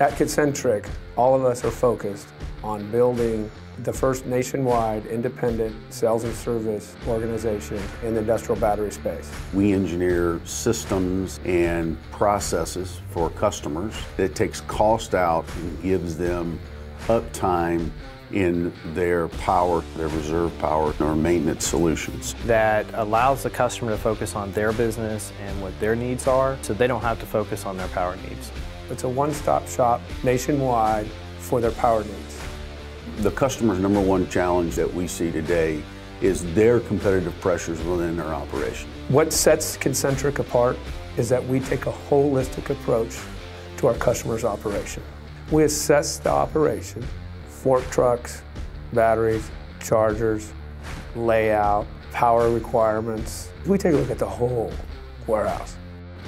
At Concentric, all of us are focused on building the first nationwide independent sales and service organization in the industrial battery space. We engineer systems and processes for customers that takes cost out and gives them uptime in their power, their reserve power, or maintenance solutions. That allows the customer to focus on their business and what their needs are so they don't have to focus on their power needs. It's a one-stop shop nationwide for their power needs. The customer's number one challenge that we see today is their competitive pressures within their operation. What sets Concentric apart is that we take a holistic approach to our customer's operation. We assess the operation, fork trucks, batteries, chargers, layout, power requirements. We take a look at the whole warehouse.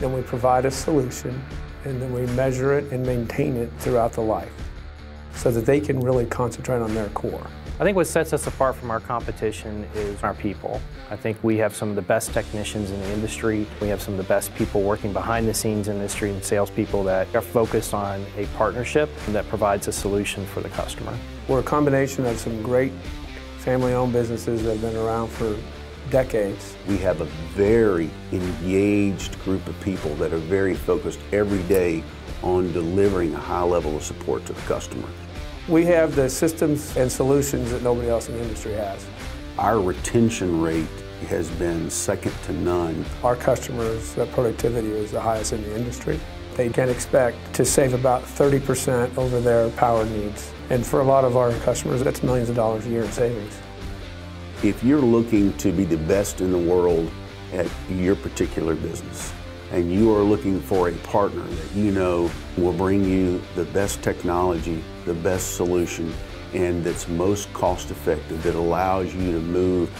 Then we provide a solution and then we measure it and maintain it throughout the life so that they can really concentrate on their core. I think what sets us apart from our competition is our people. I think we have some of the best technicians in the industry. We have some of the best people working behind the scenes in the industry and salespeople that are focused on a partnership that provides a solution for the customer. We're a combination of some great family-owned businesses that have been around for decades. We have a very engaged group of people that are very focused every day on delivering a high level of support to the customer. We have the systems and solutions that nobody else in the industry has. Our retention rate has been second to none. Our customers' productivity is the highest in the industry. They can expect to save about 30% over their power needs. And for a lot of our customers, that's millions of dollars a year in savings. If you're looking to be the best in the world at your particular business, and you are looking for a partner that you know will bring you the best technology, the best solution, and that's most cost effective, that allows you to move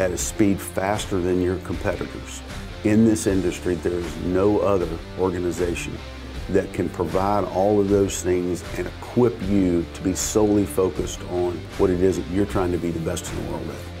at a speed faster than your competitors. In this industry, there is no other organization that can provide all of those things and equip you to be solely focused on what it is that you're trying to be the best in the world at.